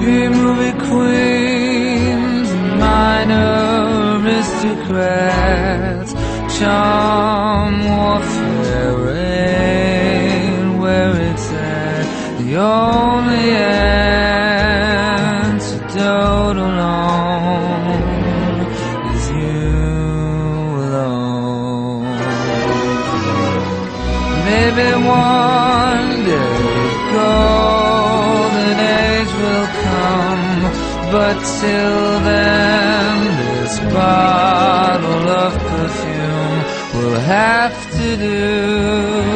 Be movie queens minor aristocrats. Charm warfare ain't where it's at. The only antidote alone is you alone. Maybe one but till then this bottle of perfume will have to do.